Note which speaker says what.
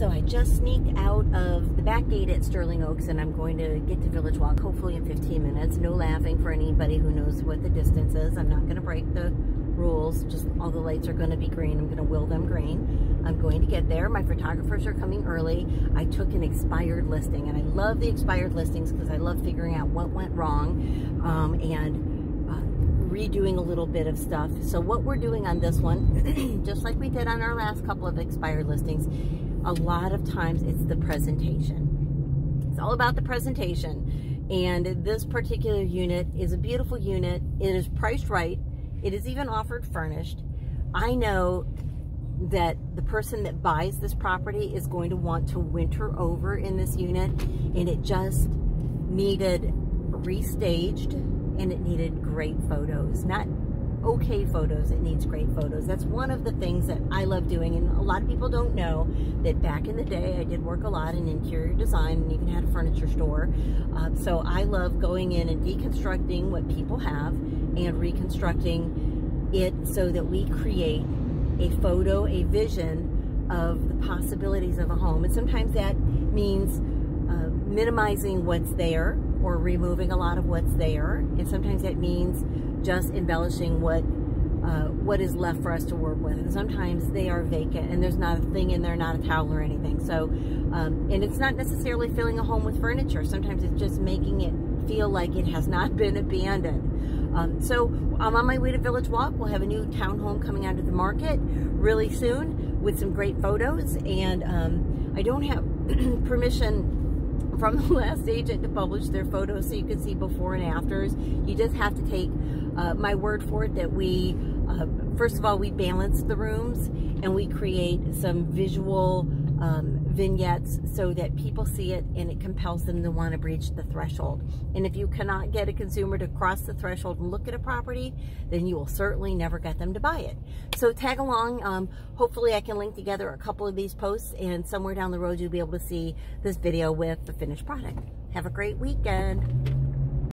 Speaker 1: So I just sneaked out of the back gate at Sterling Oaks and I'm going to get to Village Walk hopefully in 15 minutes. No laughing for anybody who knows what the distance is. I'm not going to break the rules. Just all the lights are going to be green. I'm going to will them green. I'm going to get there. My photographers are coming early. I took an expired listing and I love the expired listings because I love figuring out what went wrong um, and uh, redoing a little bit of stuff. So what we're doing on this one, just like we did on our last couple of expired listings, a lot of times it's the presentation. It's all about the presentation. And this particular unit is a beautiful unit. It is priced right. It is even offered furnished. I know that the person that buys this property is going to want to winter over in this unit and it just needed restaged and it needed great photos. Not okay photos, it needs great photos. That's one of the things that I love doing and a lot of people don't know that back in the day I did work a lot in interior design and even had a furniture store. Uh, so I love going in and deconstructing what people have and reconstructing it so that we create a photo, a vision of the possibilities of a home. And sometimes that means uh, minimizing what's there or removing a lot of what's there. And sometimes that means just embellishing what uh, what is left for us to work with. And sometimes they are vacant and there's not a thing in there, not a towel or anything. So, um, and it's not necessarily filling a home with furniture. Sometimes it's just making it feel like it has not been abandoned. Um, so I'm on my way to Village Walk. We'll have a new townhome coming out of the market really soon with some great photos. And um, I don't have permission from the last agent to publish their photos so you can see before and afters. You just have to take uh, my word for it that we, uh, first of all, we balance the rooms and we create some visual um, vignettes so that people see it and it compels them to want to breach the threshold. And if you cannot get a consumer to cross the threshold and look at a property, then you will certainly never get them to buy it. So tag along. Um, hopefully I can link together a couple of these posts and somewhere down the road you'll be able to see this video with the finished product. Have a great weekend.